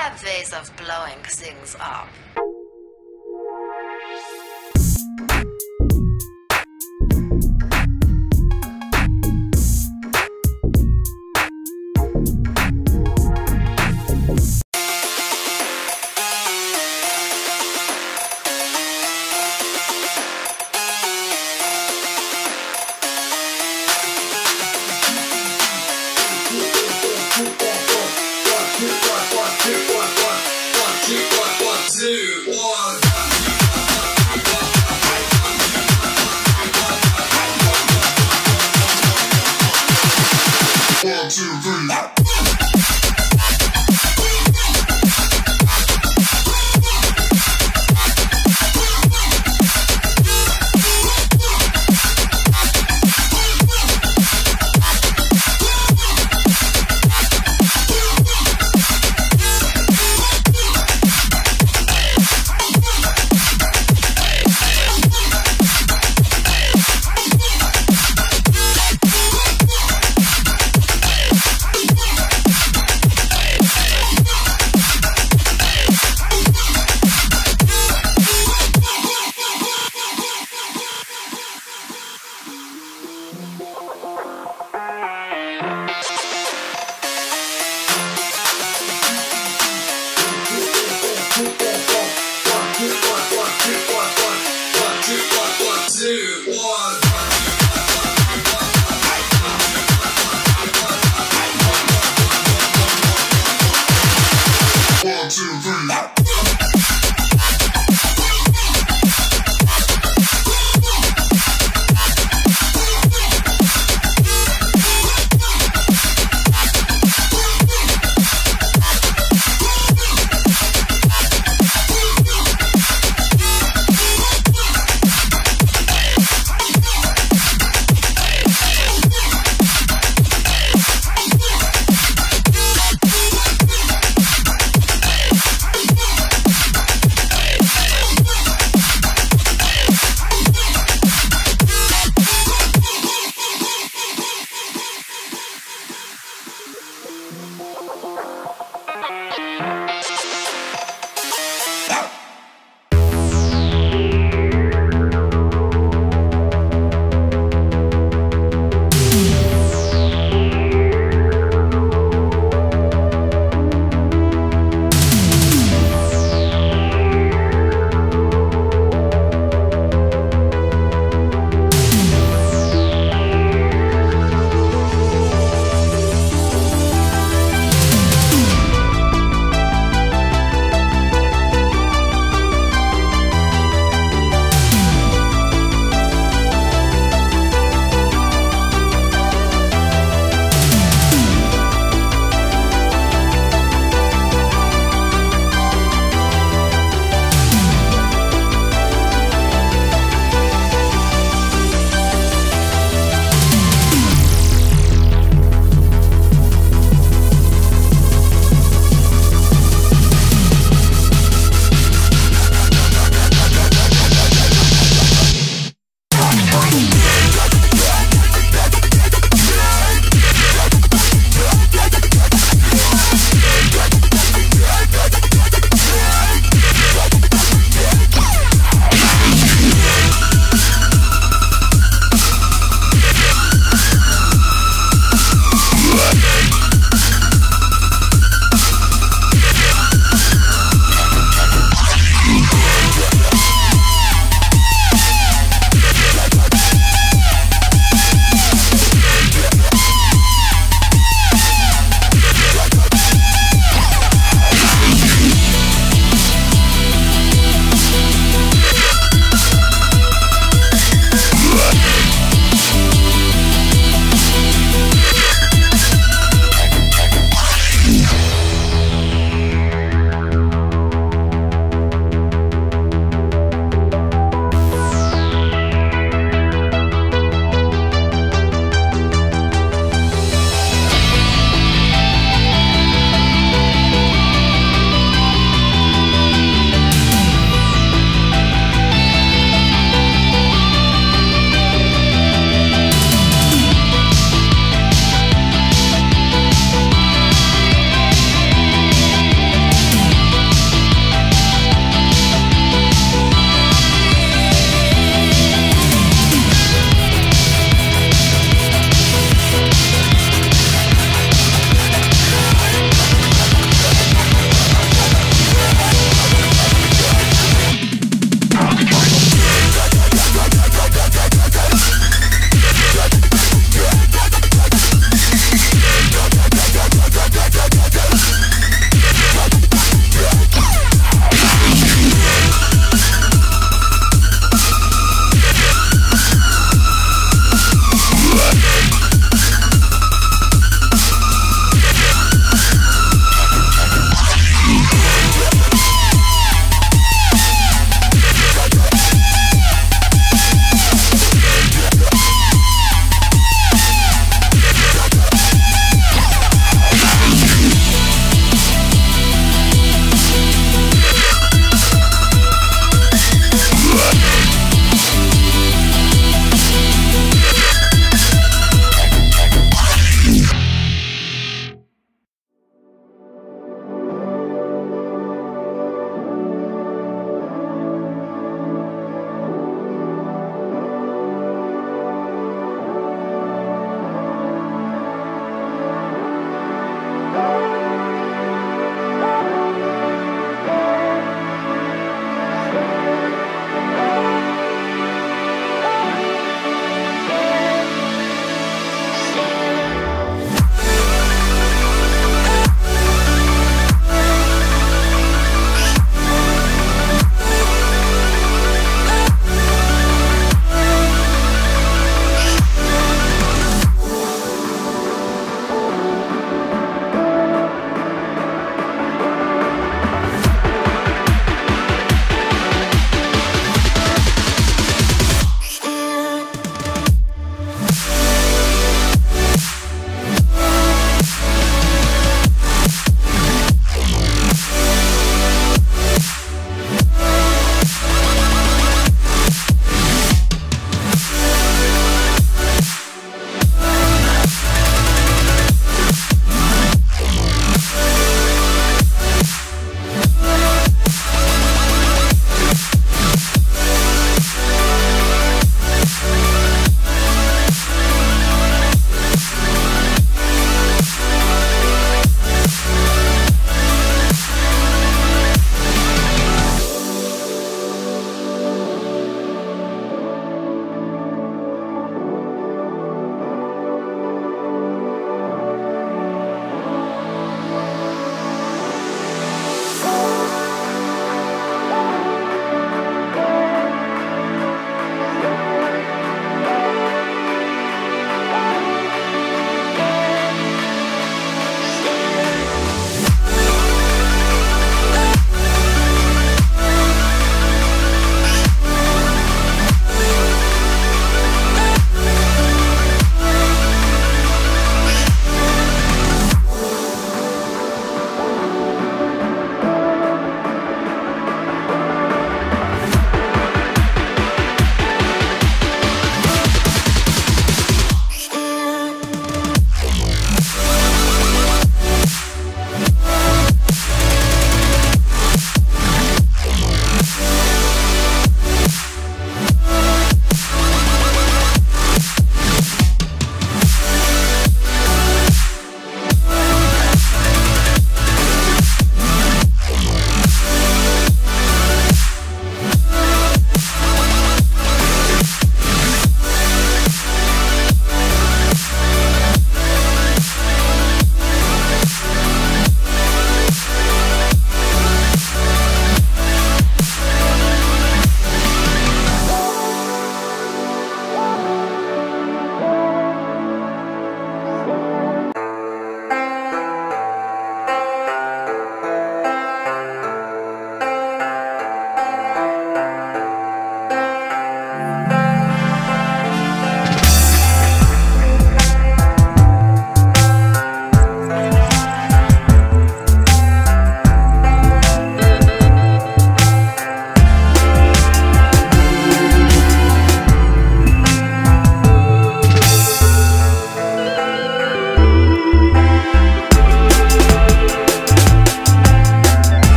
have ways of blowing things up. One.